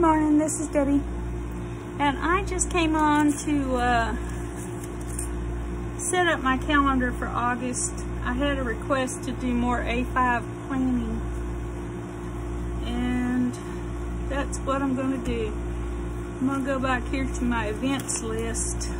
morning, this is Debbie. And I just came on to uh, set up my calendar for August. I had a request to do more A5 planning. And that's what I'm gonna do. I'm gonna go back here to my events list.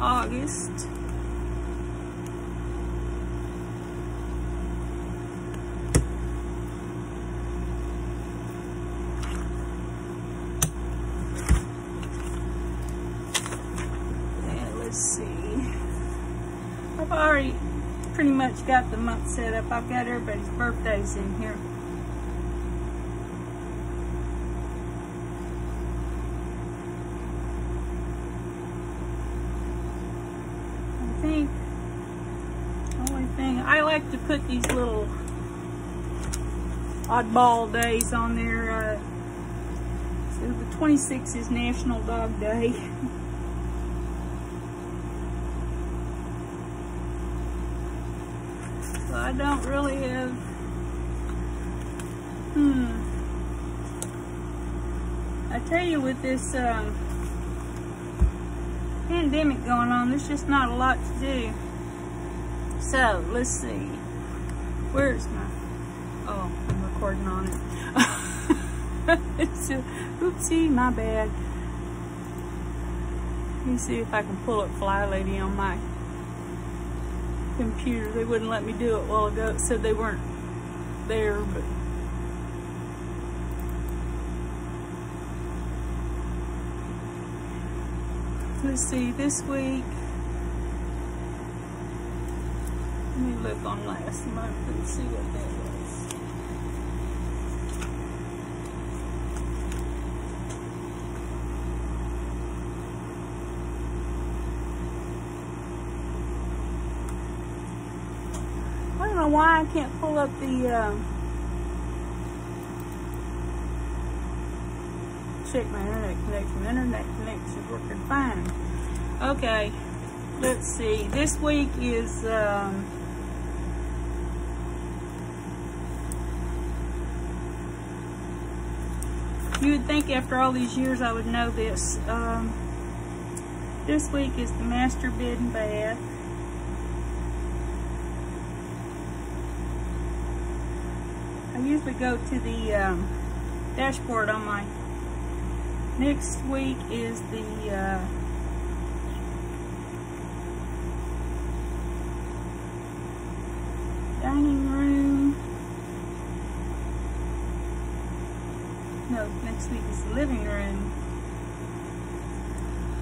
August. Much got the month set up. I've got everybody's birthdays in here. I think the only thing I like to put these little oddball days on there. Uh, so the 26th is National Dog Day. So I don't really have, hmm. I tell you with this um, pandemic going on, there's just not a lot to do. So, let's see. Where's my, oh, I'm recording on it. it's a, oopsie, my bad. Let me see if I can pull up Fly Lady on my computer. They wouldn't let me do it while ago. It said they weren't there, but let's see, this week let me look on last month and see what that was. I don't know why I can't pull up check my internet connection. Internet connection working fine. Okay, let's see. This week is um, you would think after all these years I would know this. Um, this week is the master bed and bath. I usually go to the um, dashboard on my next week is the uh, dining room. No next week is the living room.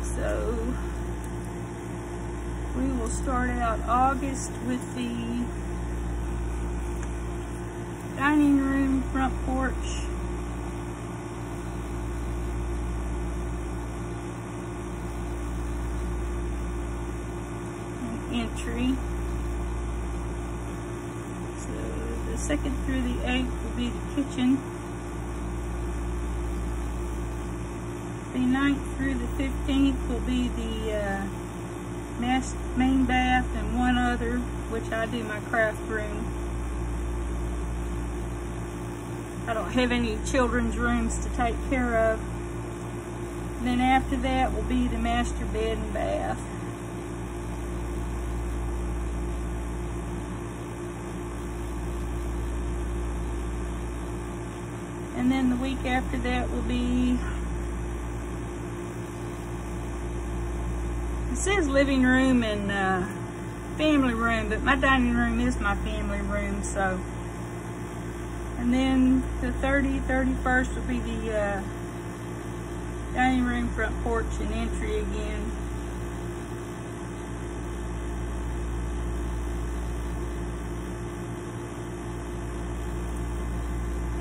So we will start out August with the dining room, front porch. entry. So the second through the eighth will be the kitchen. The ninth through the 15th will be the uh, main bath and one other, which I do my craft room. I don't have any children's rooms to take care of. Then after that will be the master bed and bath. And then the week after that will be, it says living room and uh, family room, but my dining room is my family room, so. And then the 30th, 31st will be the uh, dining room, front porch, and entry again.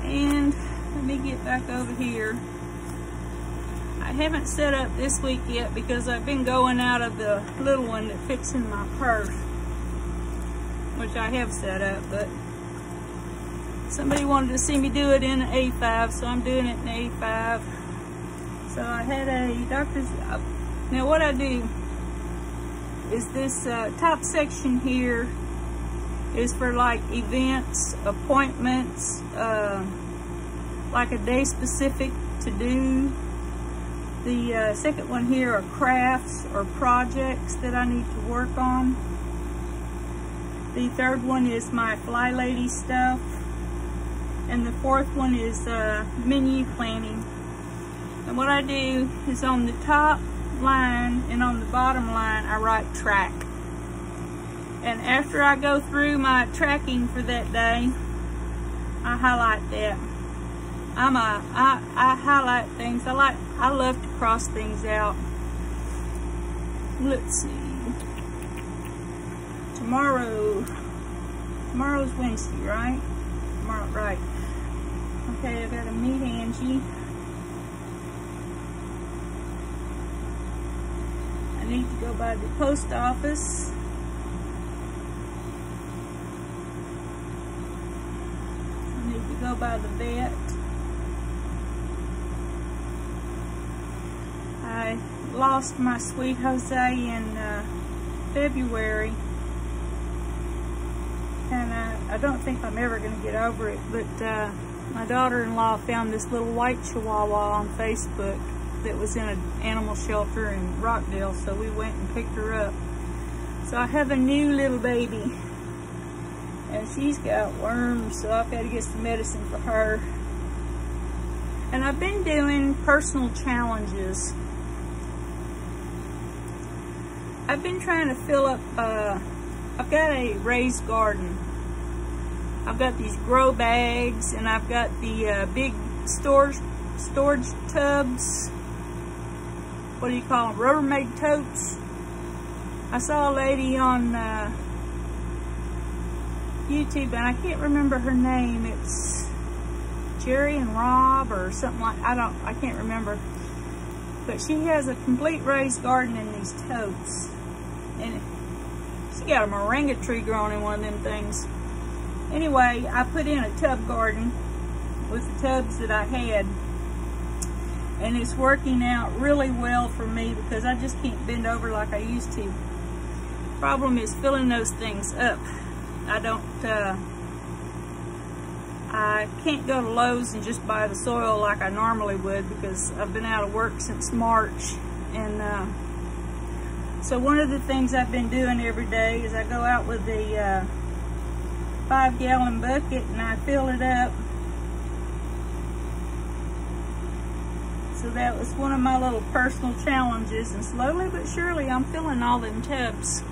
And let me get back over here. I haven't set up this week yet because I've been going out of the little one that fits in my purse, which I have set up, but somebody wanted to see me do it in A5, so I'm doing it in A5. So I had a doctor's, uh, now what I do is this uh, top section here is for like events, appointments, uh, like a day specific to do. The uh, second one here are crafts or projects that I need to work on. The third one is my Fly Lady stuff. And the fourth one is uh, menu planning. And what I do is on the top line and on the bottom line, I write track. And after I go through my tracking for that day, I highlight that. I'm a, I, I highlight things. I like, I love to cross things out. Let's see. Tomorrow, tomorrow's Wednesday, right? Tomorrow, right. Okay, I gotta meet Angie. I need to go by the post office. I need to go by the vet. I lost my sweet Jose in uh, February. And I, I don't think I'm ever going to get over it, but uh, my daughter-in-law found this little white chihuahua on Facebook that was in an animal shelter in Rockdale, so we went and picked her up. So I have a new little baby, and she's got worms, so I've got to get some medicine for her. And I've been doing personal challenges. I've been trying to fill up, uh, I've got a raised garden. I've got these grow bags, and I've got the uh, big storage, storage tubs what do you call them, Rubbermaid totes. I saw a lady on uh, YouTube, and I can't remember her name. It's Jerry and Rob or something like, I don't, I can't remember. But she has a complete raised garden in these totes. And she got a moringa tree growing in one of them things. Anyway, I put in a tub garden with the tubs that I had and it's working out really well for me because I just can't bend over like I used to. Problem is filling those things up. I don't, uh, I can't go to Lowe's and just buy the soil like I normally would because I've been out of work since March. And uh, so one of the things I've been doing every day is I go out with the uh, five gallon bucket and I fill it up So that was one of my little personal challenges. And slowly but surely, I'm filling all them tubs.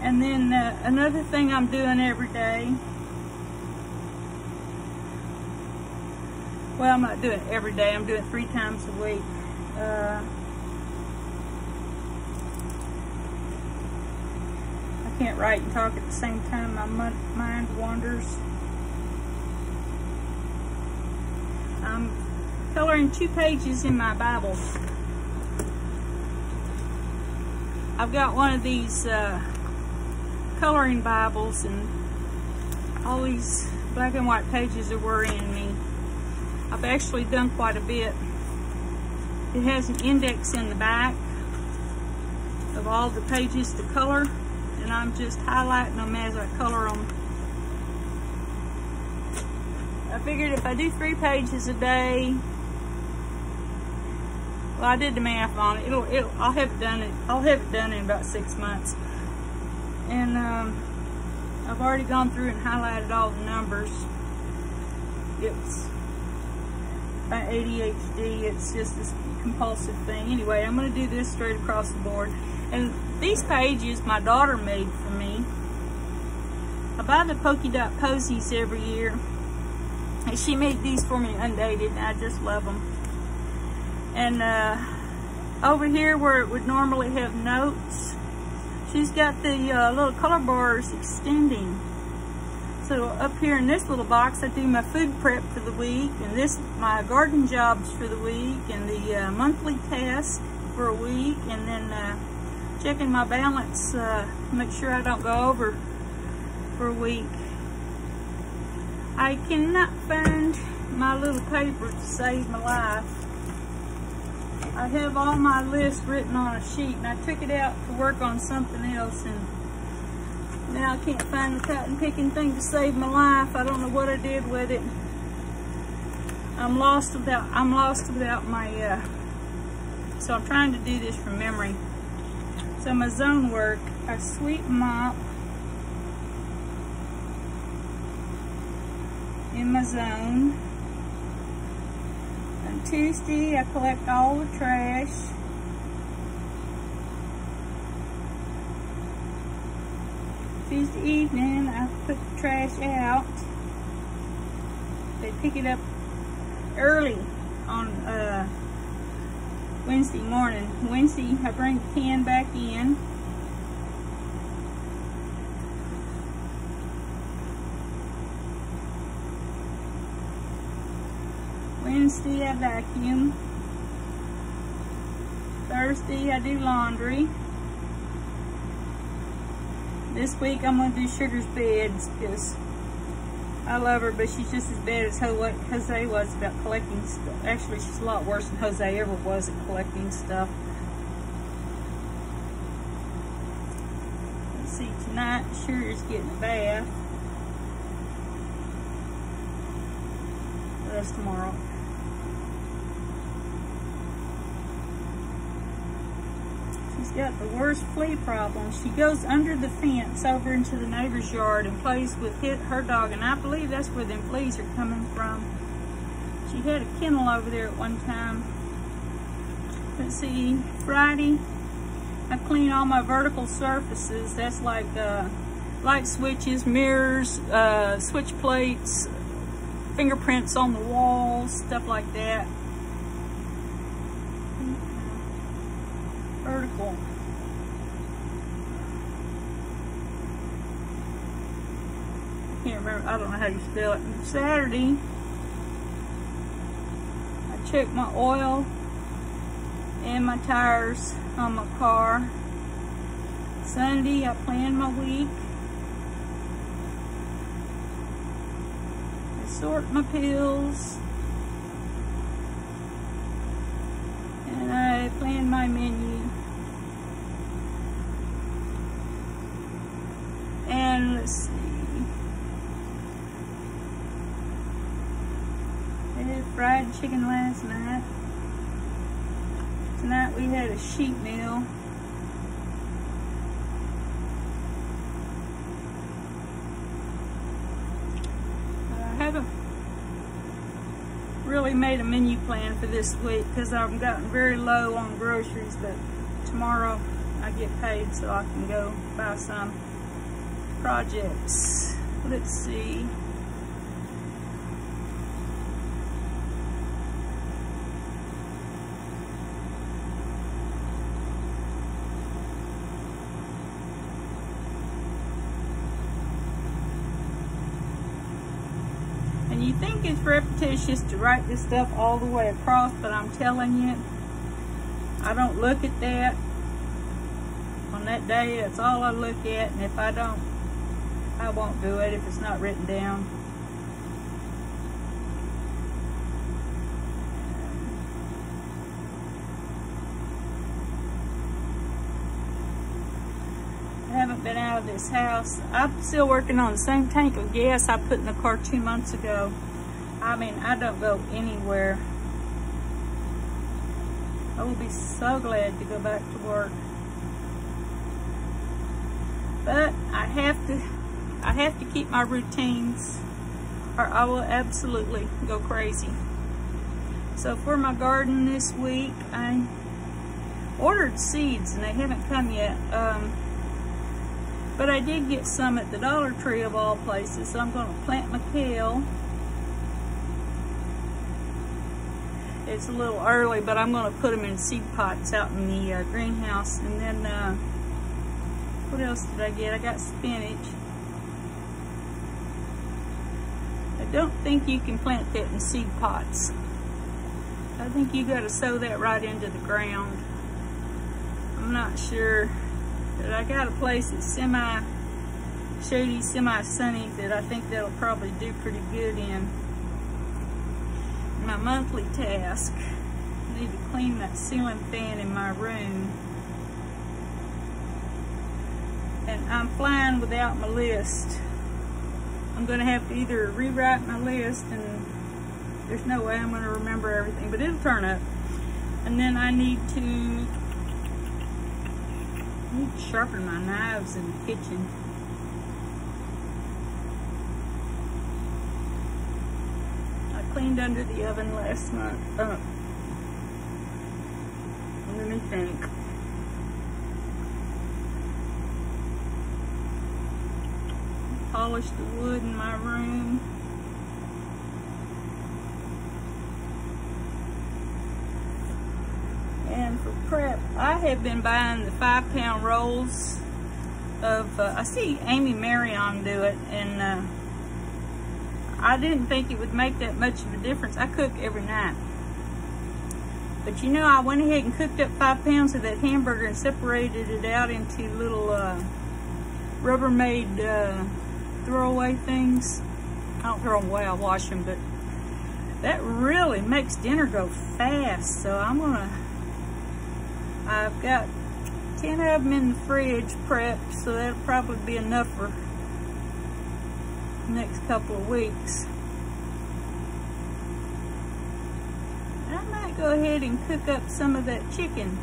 And then uh, another thing I'm doing every day. Well, I'm not doing it every day. I'm doing it three times a week. Uh, can't write and talk at the same time. My mind wanders. I'm coloring two pages in my Bible. I've got one of these uh, coloring Bibles and all these black and white pages are worrying me. I've actually done quite a bit. It has an index in the back of all the pages to color and I'm just highlighting them as I color them. I figured if I do three pages a day, well, I did the math on it. It'll, it'll, I'll have it done. I'll have it done in about six months. And um, I've already gone through and highlighted all the numbers. It's my ADHD. It's just this compulsive thing. Anyway, I'm going to do this straight across the board. And these pages my daughter made for me. I buy the Polka Dot Posies every year. And she made these for me undated, and I just love them. And uh, over here where it would normally have notes, she's got the uh, little color bars extending. So up here in this little box, I do my food prep for the week, and this my garden jobs for the week, and the uh, monthly task for a week, and then uh, checking my balance, uh, make sure I don't go over for a week. I cannot find my little paper to save my life. I have all my lists written on a sheet and I took it out to work on something else and Now I can't find the cotton picking thing to save my life. I don't know what I did with it. I'm lost without I'm lost without my uh, so I'm trying to do this from memory. So my zone work, I sweep mop in my zone. On Tuesday, I collect all the trash. Tuesday evening, I put the trash out. They pick it up early on uh, Wednesday morning. Wednesday, I bring the can back in. Wednesday, I vacuum. Thursday, I do laundry. This week, I'm going to do Sugar's beds because I love her, but she's just as bad as Jose was about collecting stuff. Actually, she's a lot worse than Jose ever was at collecting stuff. Let's see, tonight, Sugar's getting a bath. That's tomorrow. Got the worst flea problem. She goes under the fence over into the neighbor's yard and plays with her dog, and I believe that's where them fleas are coming from. She had a kennel over there at one time. Let's see, Friday, I clean all my vertical surfaces. That's like uh, light switches, mirrors, uh, switch plates, fingerprints on the walls, stuff like that. Vertical. Can't remember, I don't know how you spell it. Saturday, I check my oil and my tires on my car. Sunday, I plan my week. I sort my pills. And I plan my menu. Um, let's see. I fried chicken last night. Tonight we had a sheep meal. I haven't really made a menu plan for this week because I've gotten very low on groceries, but tomorrow I get paid so I can go buy some projects. Let's see. And you think it's repetitious to write this stuff all the way across, but I'm telling you, I don't look at that. On that day, that's all I look at, and if I don't, I won't do it if it's not written down. I haven't been out of this house. I'm still working on the same tank of gas I put in the car two months ago. I mean, I don't go anywhere. I will be so glad to go back to work. But I have to, I have to keep my routines or I will absolutely go crazy. So for my garden this week, I ordered seeds and they haven't come yet. Um, but I did get some at the Dollar Tree of all places, so I'm going to plant my kale. It's a little early, but I'm going to put them in seed pots out in the uh, greenhouse. And then, uh, what else did I get? I got spinach. I don't think you can plant that in seed pots. I think you got to sow that right into the ground. I'm not sure. But I got a place that's semi shady, semi sunny that I think that'll probably do pretty good in. My monthly task, I need to clean that ceiling fan in my room. and I'm flying without my list. I'm gonna have to either rewrite my list and there's no way I'm gonna remember everything, but it'll turn up. And then I need to, I need to sharpen my knives in the kitchen. I cleaned under the oven last month. Uh, let me think. Polished the wood in my room. And for prep, I have been buying the five pound rolls of, uh, I see Amy Marion do it, and uh, I didn't think it would make that much of a difference. I cook every night. But you know, I went ahead and cooked up five pounds of that hamburger and separated it out into little uh, Rubbermaid uh, throwaway things. I don't throw them away, I wash them, but that really makes dinner go fast. So I'm gonna, I've got 10 of them in the fridge prepped, so that'll probably be enough for next couple of weeks. I might go ahead and cook up some of that chicken.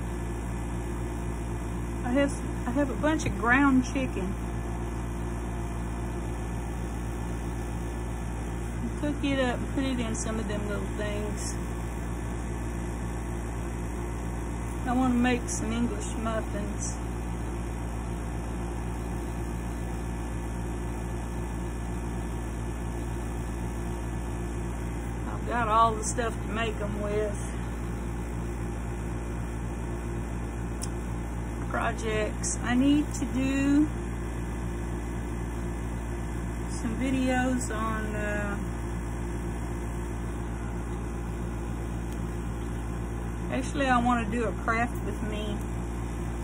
I have I have a bunch of ground chicken. Cook it up, and put it in some of them little things. I want to make some English muffins. I've got all the stuff to make them with. Projects. I need to do some videos on uh, Actually, I want to do a craft with me.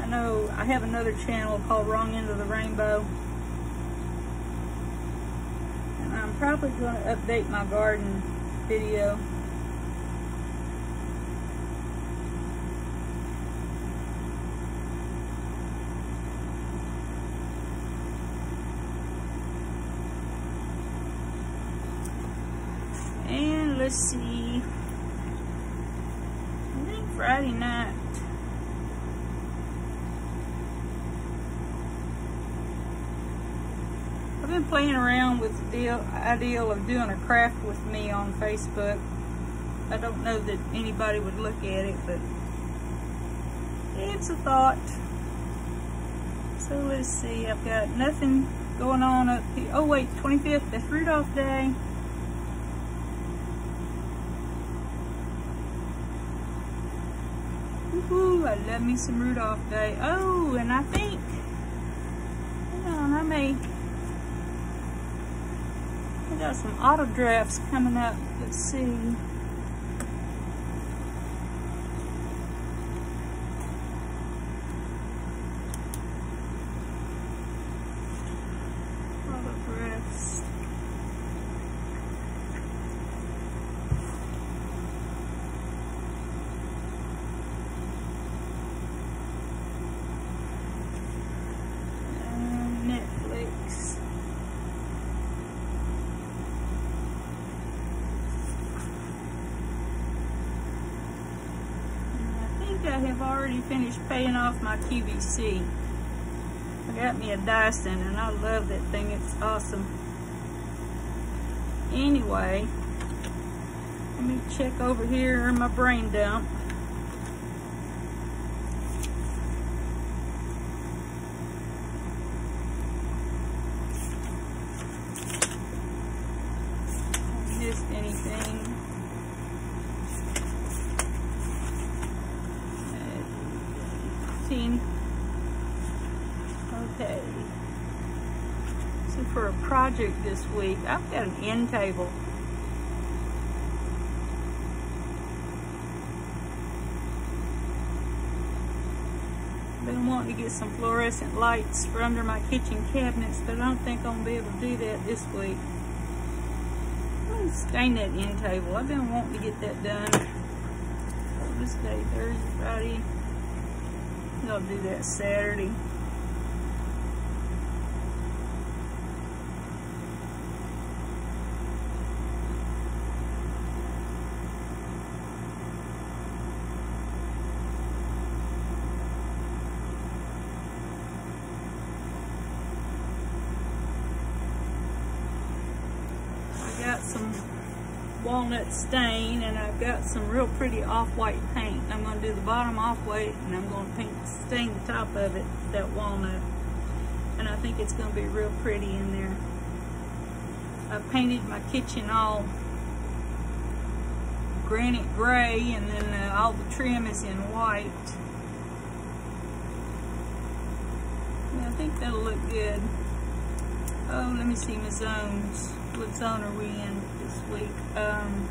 I know I have another channel called Wrong End of the Rainbow. And I'm probably going to update my garden video. And let's see. Friday night. I've been playing around with the idea of doing a craft with me on Facebook. I don't know that anybody would look at it, but it's a thought. So let's see, I've got nothing going on up here. Oh wait, 25th, that's Rudolph Day. Ooh, I love me some Rudolph Day. Oh, and I think, hang on, I may, I got some autographs coming up. Let's see. I have already finished paying off my QVC. I got me a Dyson and I love that thing. It's awesome. Anyway, let me check over here in my brain dump. Okay. So for a project this week, I've got an end table. Been wanting to get some fluorescent lights for under my kitchen cabinets, but I don't think I'm gonna be able to do that this week. I'm gonna stain that end table. I've been wanting to get that done. This day, Thursday, Friday. I'll do that Saturday. Some walnut stain and I've got some real pretty off-white paint. I'm going to do the bottom off-white and I'm going to paint stain the top of it that walnut. And I think it's going to be real pretty in there. I've painted my kitchen all granite gray and then uh, all the trim is in white. Yeah, I think that'll look good. Oh, let me see my zones. What zone are we in this week? Um,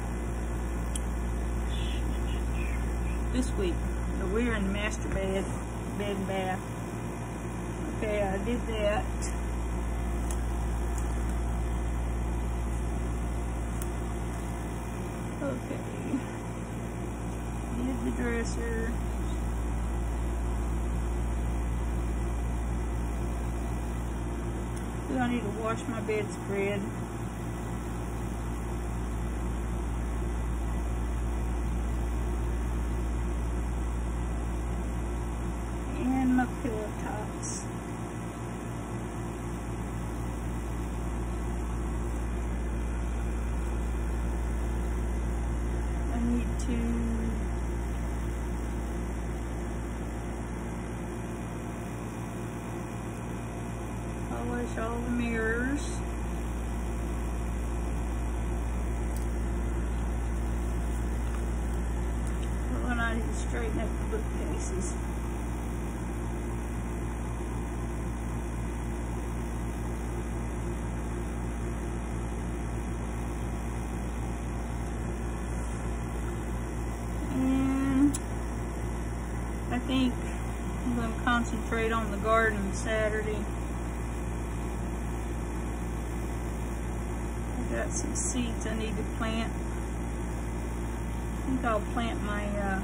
this week, we're in master bed, bed and bath. Okay, I did that. Okay. Did the dresser. Do I need to wash my bedspread? And my pillow tops. I need to the mirrors. Well, I need to straighten up the bookcases. And I think I'm going to concentrate on the garden Saturday. I some seeds I need to plant. I think I'll plant my uh,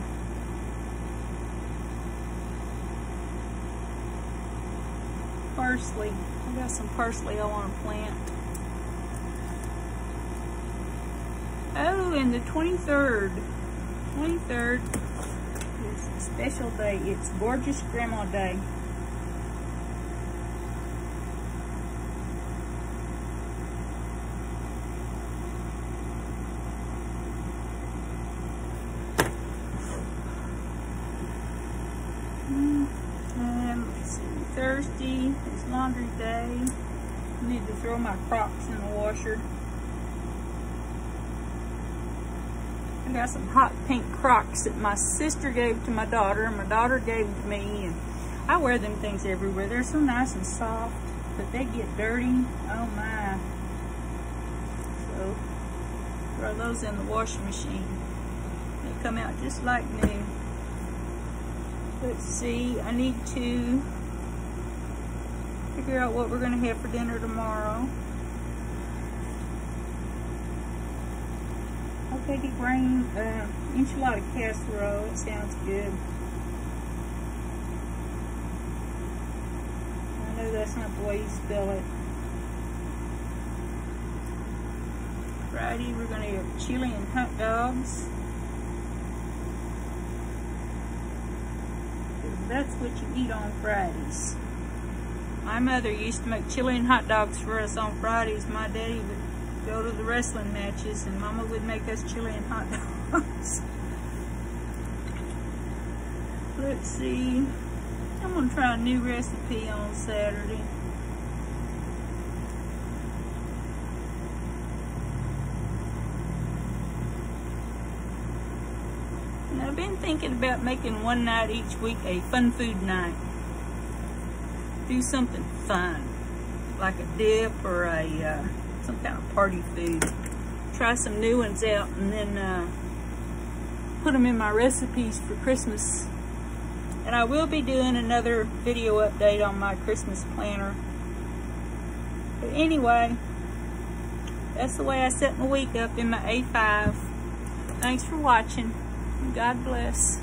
parsley. I got some parsley I want to plant. Oh, and the 23rd. 23rd is a special day. It's Gorgeous Grandma Day. Um, let's see, Thursday is laundry day. I need to throw my Crocs in the washer. I got some hot pink Crocs that my sister gave to my daughter and my daughter gave to me. And I wear them things everywhere. They're so nice and soft, but they get dirty. Oh my. So, throw those in the washing machine. They come out just like new. Let's see, I need to figure out what we're to have for dinner tomorrow. A grain uh, enchilada casserole. Sounds good. I know that's not the way you spell it. Friday, we're going to have chili and hot dogs. that's what you eat on Fridays. My mother used to make chili and hot dogs for us on Fridays. My daddy would go to the wrestling matches and Mama would make us chili and hot dogs. Let's see. I'm going to try a new recipe on Saturday. And I've been thinking about making one night each week a fun food night. Do something fun, like a dip or a uh, some kind of party food. Try some new ones out and then uh, put them in my recipes for Christmas. And I will be doing another video update on my Christmas planner. But anyway, that's the way I set my week up in my A5. Thanks for watching. God bless.